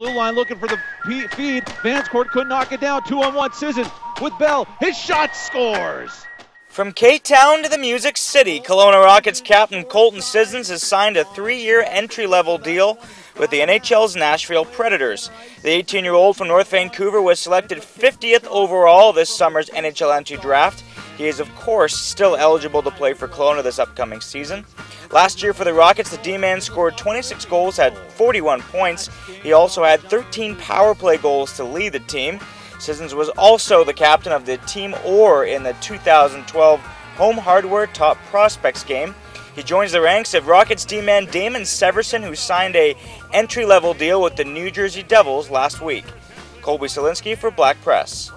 blue line looking for the feed. Vanscourt could knock it down. Two on one. Sissons with Bell. His shot scores. From K-Town to the Music City, Kelowna Rockets captain Colton Sissons has signed a three-year entry-level deal with the NHL's Nashville Predators. The 18-year-old from North Vancouver was selected 50th overall this summer's NHL entry draft. He is, of course, still eligible to play for Kelowna this upcoming season. Last year for the Rockets, the D-man scored 26 goals, had 41 points. He also had 13 power play goals to lead the team. Sissons was also the captain of the Team Orr in the 2012 Home Hardware Top Prospects game. He joins the ranks of Rockets D-man Damon Severson, who signed a entry-level deal with the New Jersey Devils last week. Kolby Solinsky for Black Press.